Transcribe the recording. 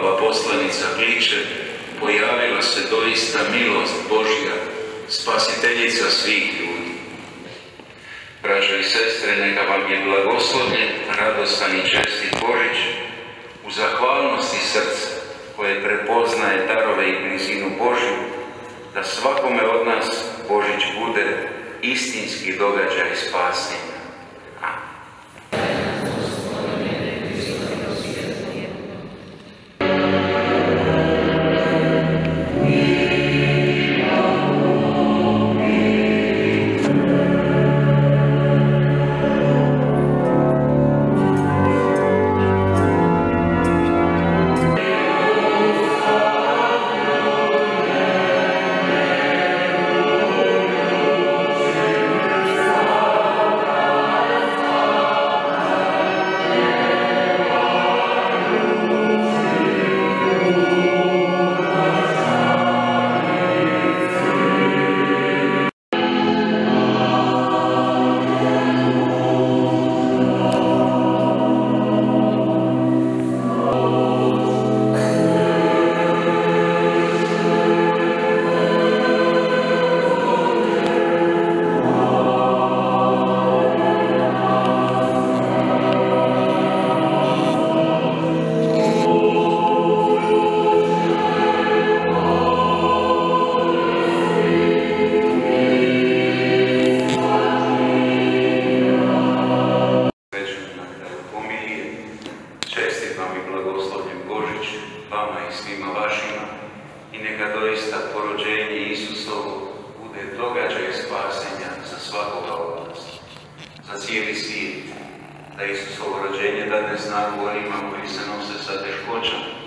Pavlova poslanica kliče, pojavila se doista milost Božja, spasiteljica svih ljudi. Braćo i sestre, neka vam je blagoslovljen, radostan i čestit Božić, u zahvalnosti srca koje prepoznaje darove i blizinu Božju, da svakome od nas Božić bude istinski događaj spasenja. Cijeli svijet, da Isusovo rođenje dane snagu onima koji se nose sa teškoćama,